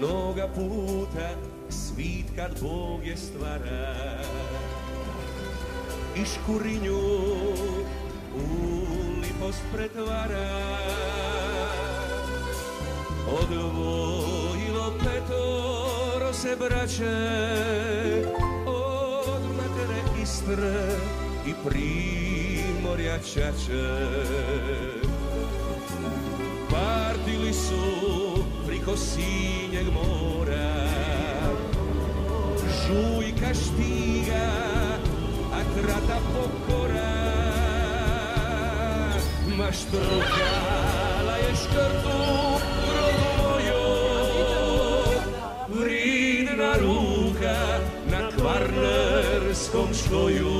mnoga puta svit kad Bog je stvara i škurinju u lipost pretvara. Odvojilo petoro se braće od matere Istre i primorja čače. Partili su cosinha que mora. Jui castiga, a trata pokora, mas trocala escartu grodojo. Vride na ruka, na kvarnerskom škoju.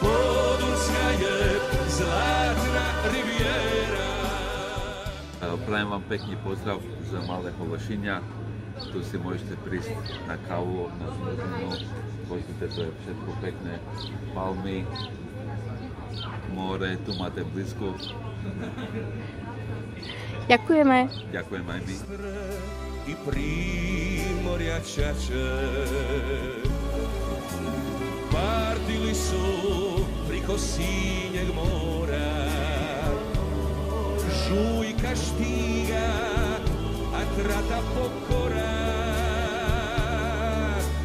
Podunska je zlatna rivijera Evo, pravim vam pekni pozdrav za male Hološinja. Tu si možete prist na kavu, na smrzinu. Možete je všetko pekné. Palmy, more, tu máte blízko. Ďakujeme. Ďakujem aj my. i primorja čače Partili su priko sinjeg mora Žujka štiga, a trata pokora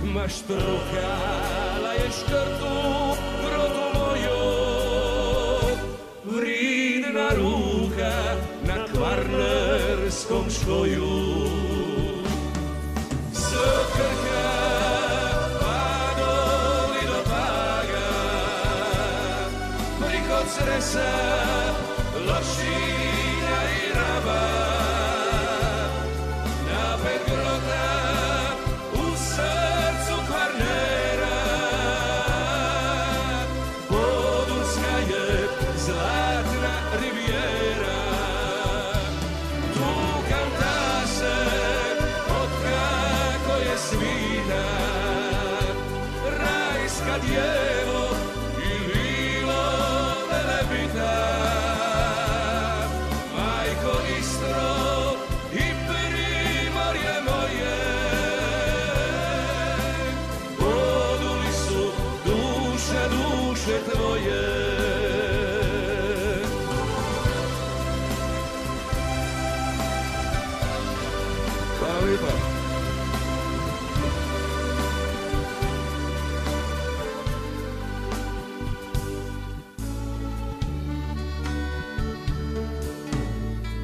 Ma štrokala je škrtu kvarnerskom škoju. Skrka pa doli do paga Priko cresa lošinja Hvala lijepa.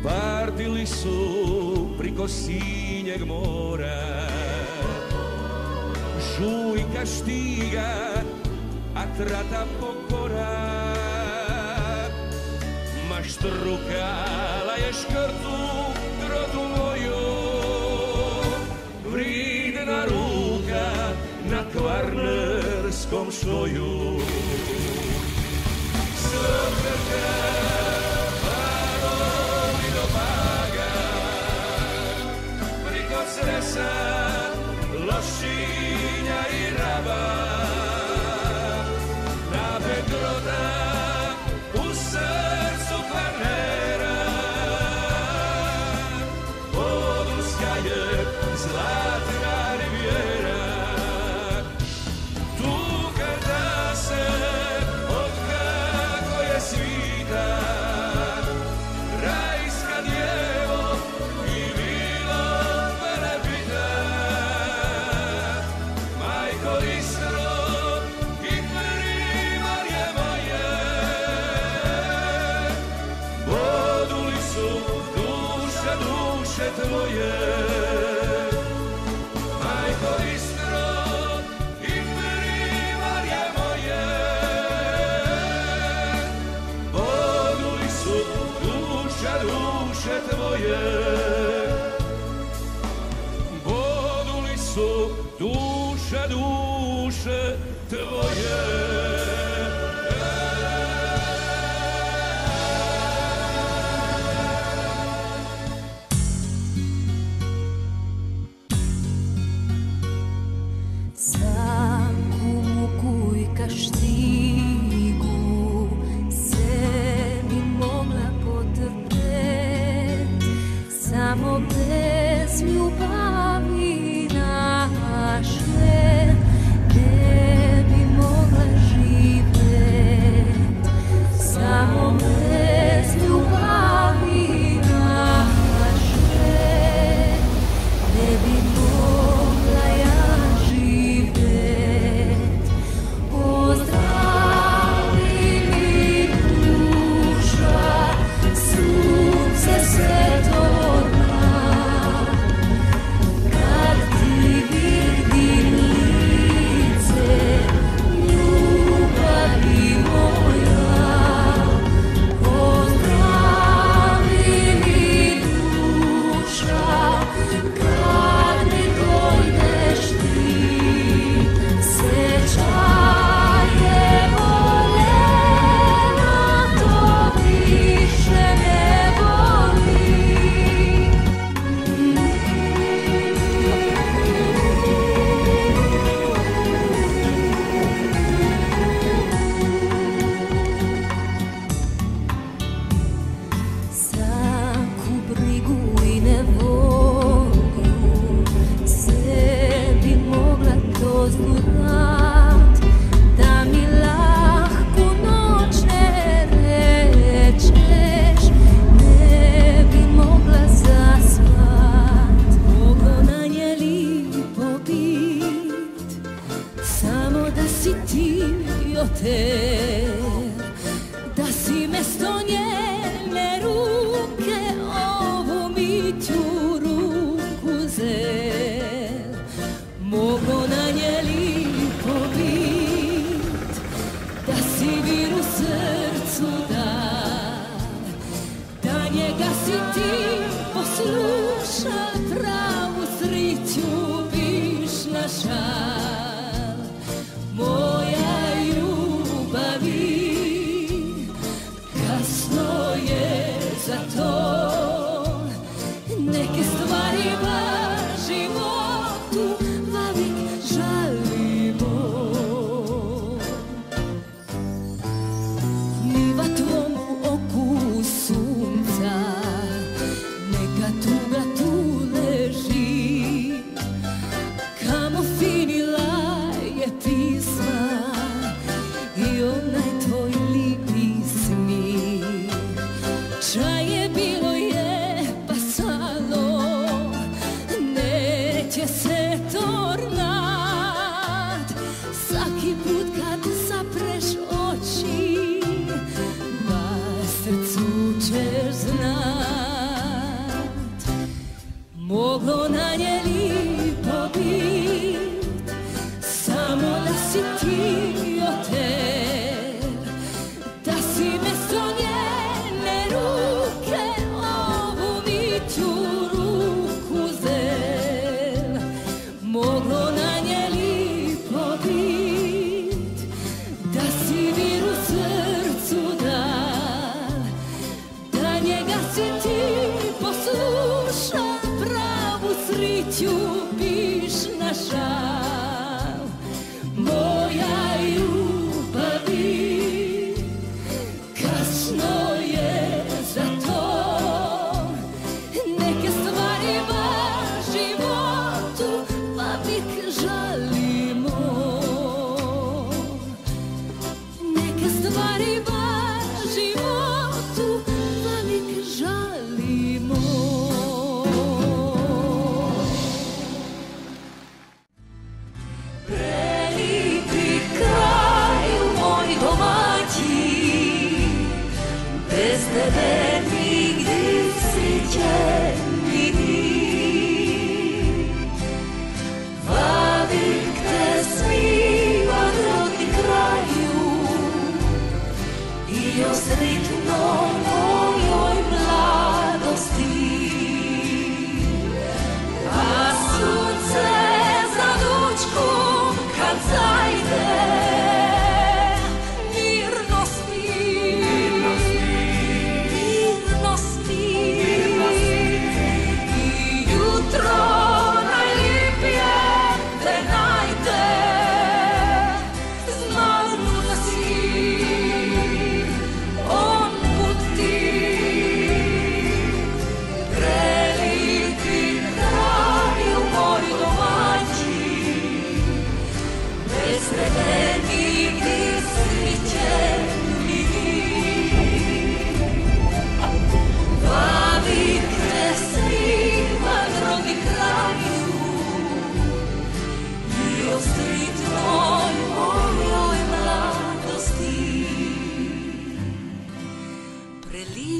Partili su priko sinjeg mora Žujka štiga, a trata pokora Ma štrukala je škrtu Warnerskom stoju. Srce дожди. 消えて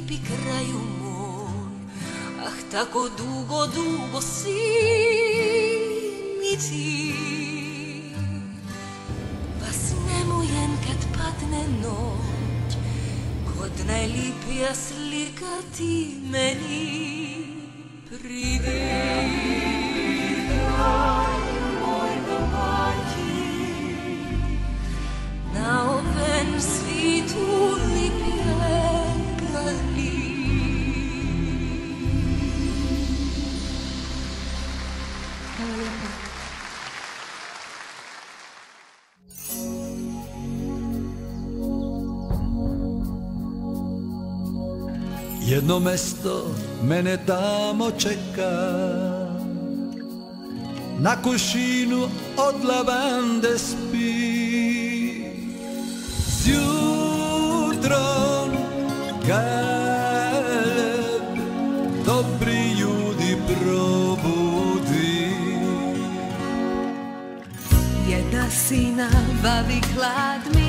lijepi kraju moj. Ah, tako dugo, dugo si mi ti Pa snemujem kad padne noć Kod najlipija slika ti meni pridi jedno mesto mene tamo čeka. Na košinu od lavande spi. Zjutrom kaleb Dobri ljudi probudi. Jedna sina bavi hladmi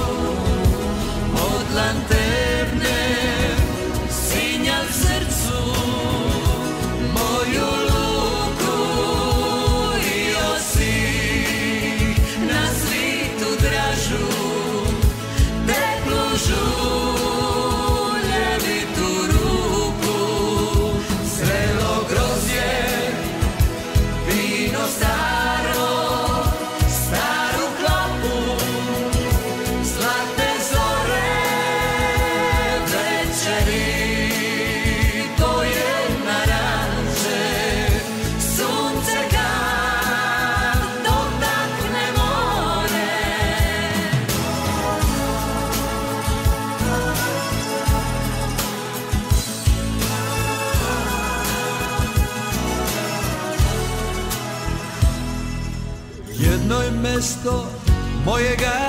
mjesto mojega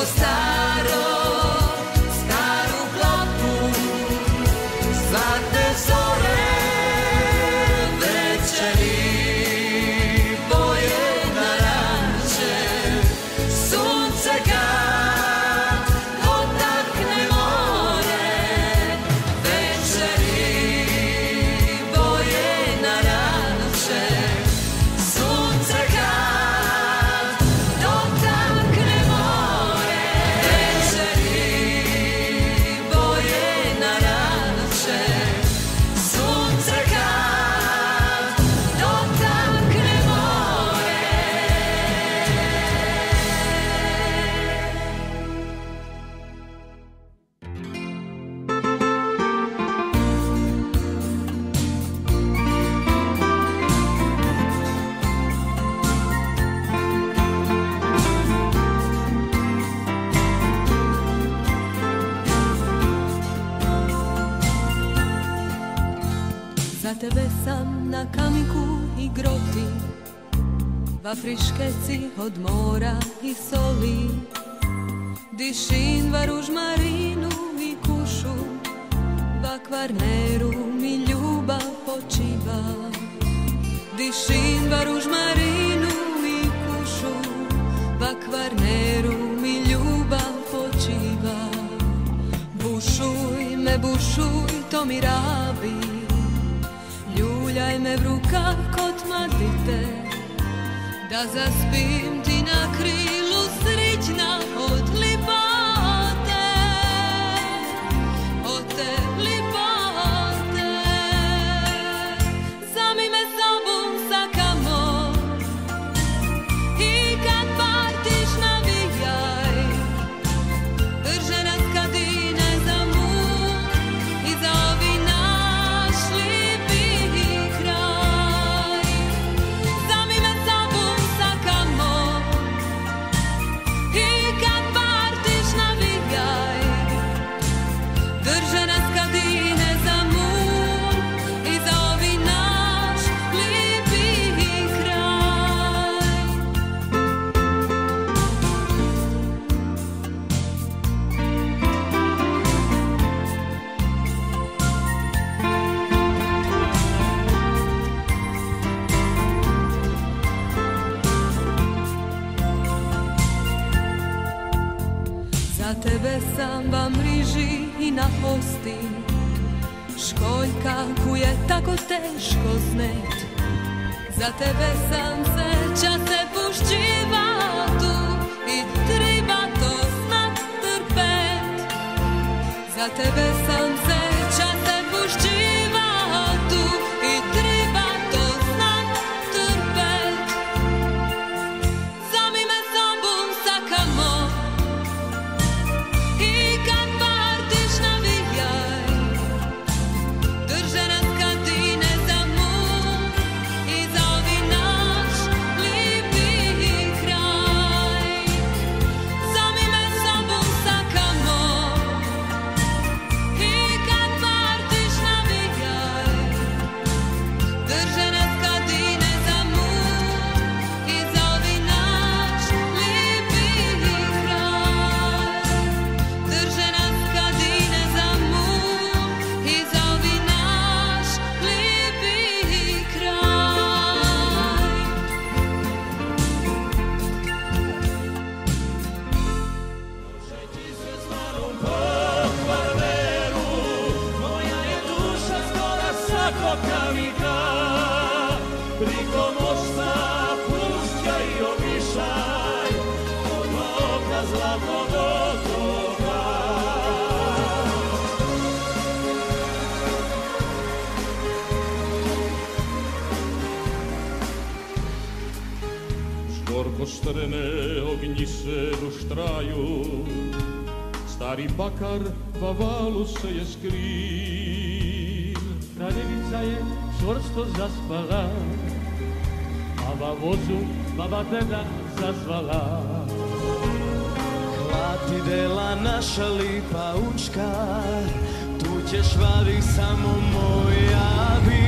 gostar. Afriškeci od mora i soli. Dišin varuž marinu i kušu. Va kvarneru mi ljubav počiva. Dišin varuž marinu i kušu. Va kvarneru mi ljubav počiva. Bušuj me, bušuj, to mi rabi. Ljuljaj me v rukah kot madite да заспим ти на крилу срічна отлі. Tebe sam vam mriži i na hosti. Školjka kuje tako teško znet. Za tebe sam se čase pušćiva tu I treba to znat trpet. Za tebe sam Strme ognisze lusztrają, starý bakar w awalu se je skrił. Kraljewica je čvrsto zaspala, baba vozu, baba deda zazvala. Hvatidela naša lipa učka, tu ćeš vari samo moja bi.